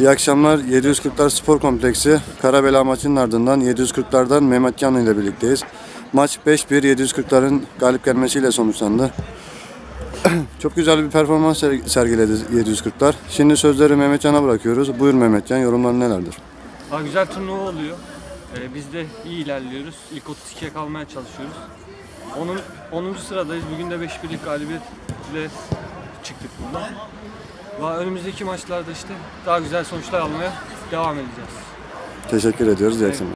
İyi akşamlar. 740'lar Spor Kompleksi Karabela maçının ardından 740'lardan Mehmet Canlı ile birlikteyiz. Maç 5-1 740'ların galip gelmesiyle sonuçlandı. Çok güzel bir performans ser- sergiledi 740'lar. Şimdi sözleri Mehmet Can'a bırakıyoruz. Buyur Mehmet Can, yorumların nelerdir? Daha güzel turnuva oluyor. Ee, biz de iyi ilerliyoruz. İlk 32'ye kalmaya çalışıyoruz. Onun 10. sıradayız. Bugün de 5-1'lik galibiyetle çıktık buradan. Ve önümüzdeki maçlarda işte daha güzel sonuçlar almaya devam edeceğiz. Teşekkür ediyoruz. İyi akşamlar.